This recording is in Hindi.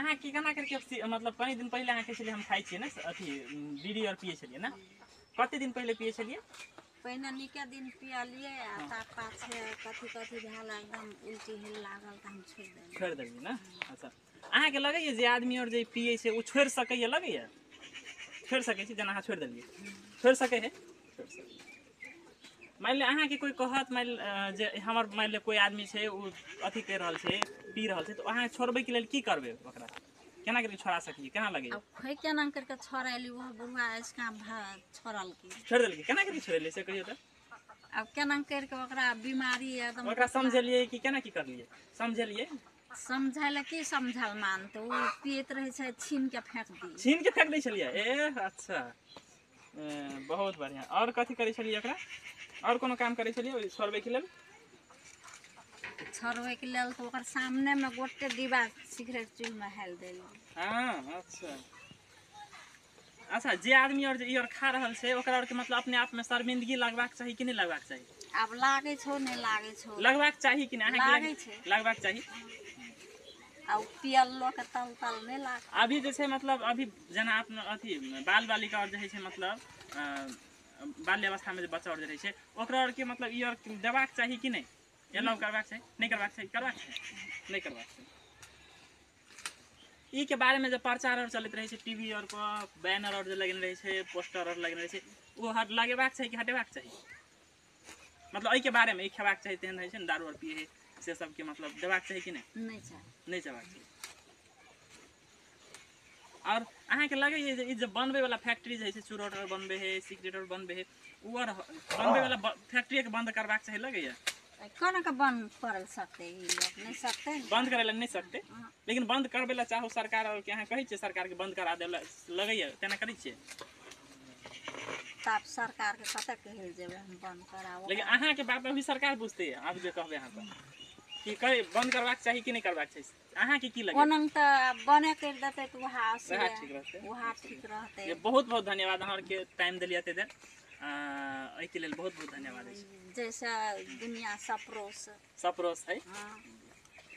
अहाँ की केना करके मतलब कई दिन पहले अहाँ कहै छलियै हम खाइ छियै ने अथी बीड़ी और पियै छलियै ने? कते दिन पहले पियै छलियै? पहिने नीके दिन पियलियै आ पाछे कथी कथी भेल एकदम उल्टी हिल लागल तऽ हम छोड़ि देलियै। छोड़ि देलियै ने? अच्छा। अहाँके लगैए जे आदमी और जे पियै छै ओ छोड़ि सकैए लगैए छोड़ि सकै छी जेना अहाँ छोड़ि देलियै। छोड़ि सकै है? छोड़ि सकै मानि लिअ अहाँके कोइ कहत मानि जे हमर मानि लिअ आदमी छै ओ अथी करि रहल छै पी रहल छै तऽ अहाँ छोड़बैके लेल की करबै ओकरा? केना करके छोड़ा सकिए केना आब खोइ केना करिके छोड़ैली ओहो बुढ़वा ऐसका भ छोड़लकै। छोड़ि देलियै केना करके छोड़ेलियै से कहियो तऽ। आब केना करिके ओकरा बीमारी एकदम ओकरा समझेलियै कि केना की करलियै? समझेलियै? समझै लए की समझल मानतै? ओ पियैत रहै छै छीन के फेंक दी छीन के फेंक दै छलियै? ए अच्छा। ए, बहुत बढ़िया और कथी करै छलियै एकरा आओर कोनो काम करै छलियै ओहि छोड़बैके लेल? छोड़बैके लेल तऽ ओकर सामनेमे गोटे डिब्बा सिगरेट चूल्हमे हेल देली हाँ अच्छा। अच्छा जे आदमी और और खा रहल छै ओकरा और के मतलब अपने आप में शर्मिंदगी लगबाक चाही कि नहीं लगबाक चाही? आब लागै छौ नहि लागै छौ। लगबाक चाही कि नहीं? लागै छै। लगबाक चाही। आ ओ पियल लोक तल तल नहि लाग अभी जे छै मतलब अभी जेना अपना अथी बाल बालिका और जे होइ छै मतलब बाल्यावस्थामे जे बच्चा और जे रहै छै ओकरा मतलब ई और देबाक चाही कि नहीं एलाउ करबाक चाही? नहीं करबाक चाही? करबाक चाही। नहीं करबाक चाही। ई के बारे में जे प्रचार और चलैत रहै छै टीवी और पर बैनर और जे लगेने रहै छै पोस्टर और लगेने रहै छै ओ हट लगेबाक चाही कि हटेबाक चाही? मतलब एहि के बारे में ई खेबाक चाही तेहन रहै छै ने दारू और पिए से सबके मतलब देबाक चाही कि नहीं नहि छै नहीं चबाक चाही। और अहाँके लगैए जे ई जे बनबै वाला फैक्ट्री जे छै चूरोट और बनबै है सिगरेट और बनबै है उ और बनबै वाला फैक्ट्री के बंद करबाक चाही लगैए कोना के बंद कर सकतै नहि सकतै। बंद करे ला नहीं सकते। लेकिन बंद करबै ला चाहो सरकार और के अहाँ कहै छियै सरकार के बंद करा देला लगैए तेना करै छियै? तब सरकारके कतऽ कहै लए जेबै हम बंद कराबो लेकिन अहाँके बात अभी सरकार बुझते है आब जे कहबै अहाँ कि करे बंद करवा चाहिए कि नहीं करवा की लगे बने करि देतै ठीक रहतै। ठीक रहतै। ये बहुत बहुत धन्यवाद के टाइम देलियै एते देर अ, लेल बहुत बहुत धन्यवाद जैसा जैसे दुनिया सपरोस। सपरोस है हाँ।